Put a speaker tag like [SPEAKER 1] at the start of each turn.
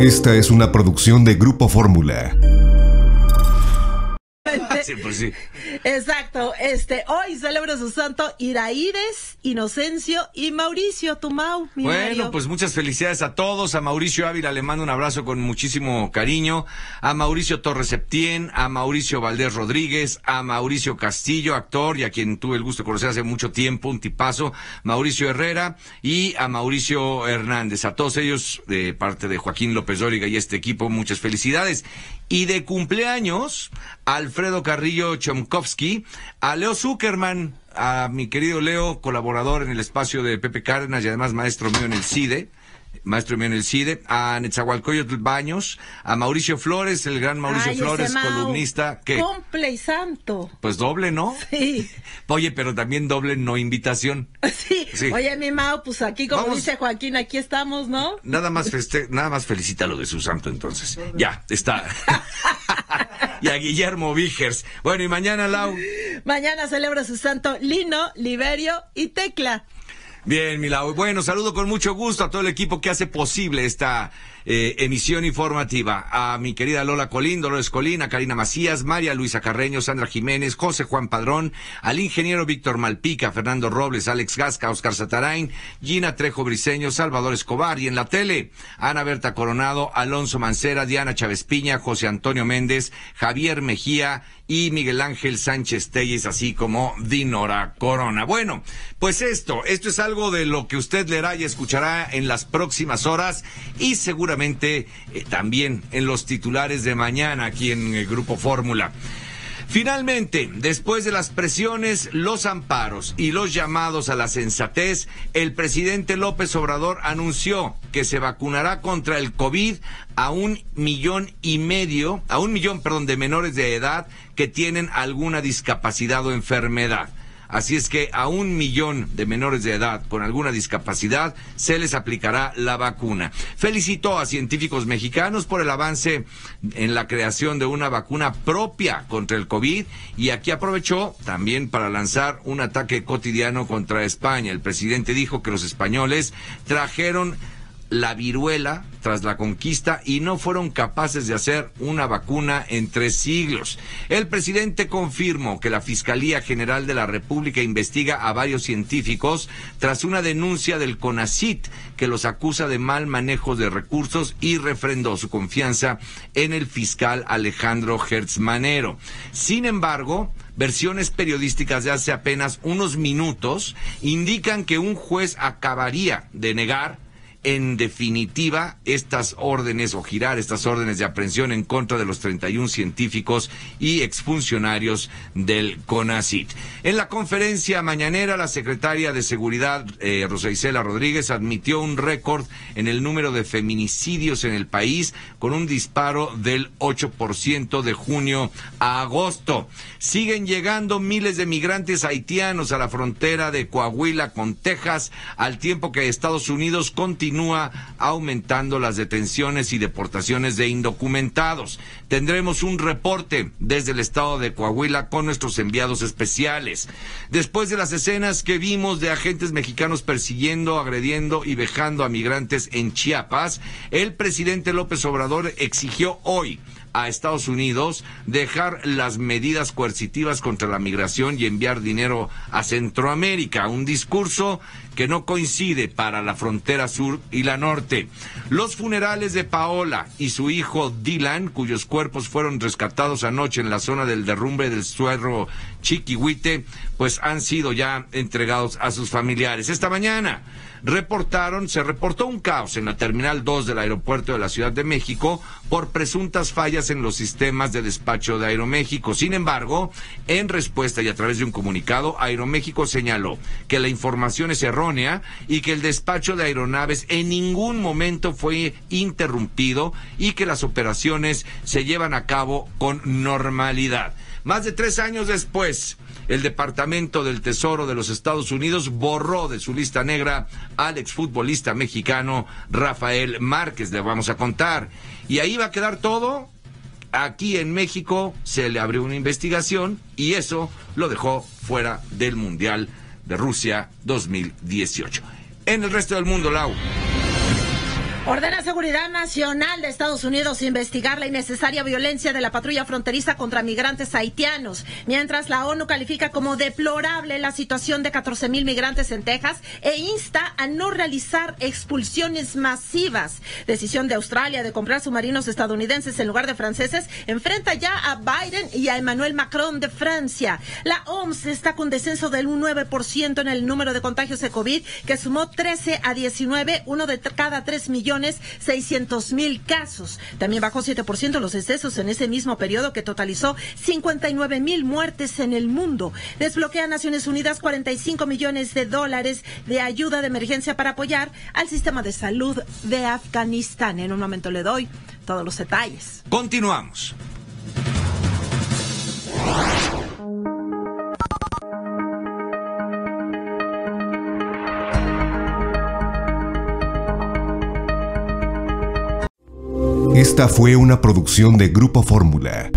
[SPEAKER 1] Esta es una producción de Grupo Fórmula.
[SPEAKER 2] Sí, pues sí.
[SPEAKER 3] Exacto. Este, hoy celebra su santo Iraídes, Inocencio y Mauricio Tumau. Mi
[SPEAKER 2] Bueno,
[SPEAKER 3] Mario.
[SPEAKER 2] pues muchas felicidades a todos. A Mauricio Ávila le mando un abrazo con muchísimo cariño. A Mauricio Torres Septién, a Mauricio Valdés Rodríguez, a Mauricio Castillo, actor y a quien tuve el gusto de conocer hace mucho tiempo, un tipazo. Mauricio Herrera y a Mauricio Hernández. A todos ellos, de parte de Joaquín López Dóriga y este equipo, muchas felicidades. Y de cumpleaños, Alfredo Carrillo Chomkovsky, a Leo Zuckerman, a mi querido Leo, colaborador en el espacio de Pepe Cárdenas y además maestro mío en el CIDE. Maestro mío en el CIDE, a Netzahualcoyotl Baños, a Mauricio Flores, el gran Mauricio
[SPEAKER 3] Ay,
[SPEAKER 2] Flores, columnista, que
[SPEAKER 3] Cumple y santo.
[SPEAKER 2] pues doble, ¿no?
[SPEAKER 3] Sí.
[SPEAKER 2] Oye, pero también doble no invitación.
[SPEAKER 3] Sí.
[SPEAKER 2] Sí.
[SPEAKER 3] Oye, mi Mau, pues aquí, como
[SPEAKER 2] Vamos.
[SPEAKER 3] dice Joaquín, aquí estamos, ¿no?
[SPEAKER 2] Nada más feste nada más felicita lo de su santo entonces. Ya, está. y a Guillermo Vigers. Bueno, y mañana, Lau.
[SPEAKER 3] Mañana celebra su santo Lino, Liberio y Tecla.
[SPEAKER 2] Bien, Milau. Bueno, saludo con mucho gusto a todo el equipo que hace posible esta eh, emisión informativa. A mi querida Lola Colín, Dolores Colín, a Karina Macías, María Luisa Carreño, Sandra Jiménez, José Juan Padrón, al ingeniero Víctor Malpica, Fernando Robles, Alex Gasca, Oscar Satarain, Gina Trejo Briseño, Salvador Escobar y en la tele, Ana Berta Coronado, Alonso Mancera, Diana Chávez Piña, José Antonio Méndez, Javier Mejía y Miguel Ángel Sánchez Telles, así como Dinora Corona. Bueno, pues esto, esto es algo de lo que usted leerá y escuchará en las próximas horas y seguramente eh, también en los titulares de mañana aquí en el Grupo Fórmula. Finalmente, después de las presiones, los amparos y los llamados a la sensatez, el presidente López Obrador anunció que se vacunará contra el COVID a un millón y medio, a un millón, perdón, de menores de edad que tienen alguna discapacidad o enfermedad. Así es que a un millón de menores de edad con alguna discapacidad se les aplicará la vacuna. Felicitó a científicos mexicanos por el avance en la creación de una vacuna propia contra el COVID y aquí aprovechó también para lanzar un ataque cotidiano contra España. El presidente dijo que los españoles trajeron la viruela tras la conquista y no fueron capaces de hacer una vacuna en tres siglos. El presidente confirmó que la Fiscalía General de la República investiga a varios científicos tras una denuncia del CONACIT que los acusa de mal manejo de recursos y refrendó su confianza en el fiscal Alejandro Hertzmanero. Sin embargo, versiones periodísticas de hace apenas unos minutos indican que un juez acabaría de negar en definitiva estas órdenes o girar estas órdenes de aprehensión en contra de los 31 científicos y exfuncionarios del CONACIT. En la conferencia mañanera, la secretaria de Seguridad, eh, Rosa Isela Rodríguez, admitió un récord en el número de feminicidios en el país con un disparo del 8% de junio a agosto. Siguen llegando miles de migrantes haitianos a la frontera de Coahuila con Texas, al tiempo que Estados Unidos continúa aumentando las detenciones y deportaciones de indocumentados. Tendremos un reporte desde el estado de Coahuila con nuestros enviados especiales. Después de las escenas que vimos de agentes mexicanos persiguiendo, agrediendo y vejando a migrantes en Chiapas, el presidente López Obrador exigió hoy a Estados Unidos dejar las medidas coercitivas contra la migración y enviar dinero a Centroamérica, un discurso que no coincide para la frontera sur y la norte. Los funerales de Paola y su hijo Dylan, cuyos cuerpos fueron rescatados anoche en la zona del derrumbe del suero Chiquihuite, pues han sido ya entregados a sus familiares. Esta mañana reportaron, se reportó un caos en la Terminal 2 del aeropuerto de la Ciudad de México por presuntas fallas en los sistemas de despacho de Aeroméxico. Sin embargo, en respuesta y a través de un comunicado, Aeroméxico señaló que la información es errónea y que el despacho de aeronaves en ningún momento fue interrumpido y que las operaciones se llevan a cabo con normalidad. Más de tres años después, el Departamento del Tesoro de los Estados Unidos borró de su lista negra al exfutbolista mexicano Rafael Márquez, le vamos a contar. Y ahí va a quedar todo. Aquí en México se le abrió una investigación y eso lo dejó fuera del Mundial de Rusia 2018. En el resto del mundo, Lau.
[SPEAKER 3] Ordena Seguridad Nacional de Estados Unidos investigar la innecesaria violencia de la patrulla fronteriza contra migrantes haitianos, mientras la ONU califica como deplorable la situación de 14 mil migrantes en Texas e insta a no realizar expulsiones masivas. Decisión de Australia de comprar submarinos estadounidenses en lugar de franceses enfrenta ya a Biden y a Emmanuel Macron de Francia. La OMS está con descenso del 9% en el número de contagios de COVID, que sumó 13 a 19, uno de cada tres millones seiscientos mil casos. También bajó 7% los excesos en ese mismo periodo que totalizó 59 mil muertes en el mundo. Desbloquea Naciones Unidas 45 millones de dólares de ayuda de emergencia para apoyar al sistema de salud de Afganistán. En un momento le doy todos los detalles.
[SPEAKER 2] Continuamos.
[SPEAKER 1] Esta fue una producción de Grupo Fórmula.